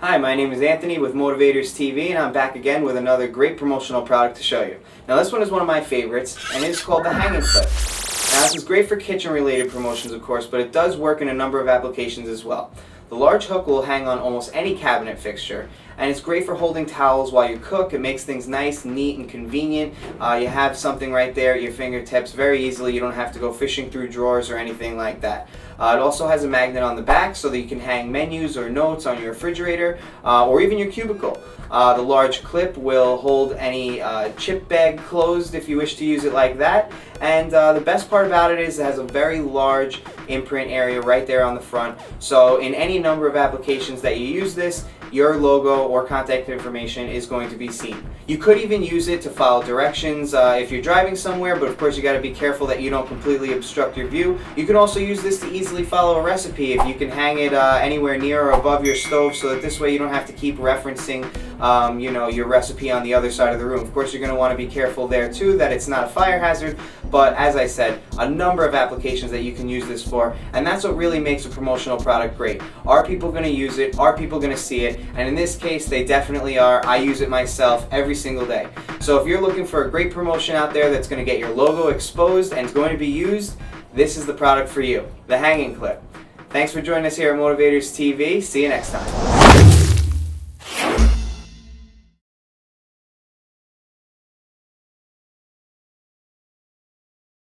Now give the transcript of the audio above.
Hi, my name is Anthony with Motivators TV and I'm back again with another great promotional product to show you. Now this one is one of my favorites and it is called the Hang N Clip. Now this is great for kitchen related promotions of course, but it does work in a number of applications as well. The large hook will hang on almost any cabinet fixture and it's great for holding towels while you cook. It makes things nice, neat, and convenient. Uh, you have something right there at your fingertips very easily. You don't have to go fishing through drawers or anything like that. Uh, it also has a magnet on the back so that you can hang menus or notes on your refrigerator uh, or even your cubicle. Uh, the large clip will hold any uh, chip bag closed if you wish to use it like that. And uh, the best part about it is it has a very large imprint area right there on the front. So in any number of applications that you use this, your logo or contact information is going to be seen. You could even use it to follow directions uh, if you're driving somewhere, but of course you got to be careful that you don't completely obstruct your view. You can also use this to easily follow a recipe if you can hang it uh, anywhere near or above your stove so that this way you don't have to keep referencing um, you know, your recipe on the other side of the room. Of course you're going to want to be careful there too that it's not a fire hazard, but as I said, a number of applications that you can use this for, and that's what really makes a promotional product great. Are people going to use it? Are people going to see it? And in this case, they definitely are. I use it myself every single day. So if you're looking for a great promotion out there that's going to get your logo exposed and it's going to be used, this is the product for you, the Hang N Clip. Thanks for joining us here at Motivators TV. See you next time.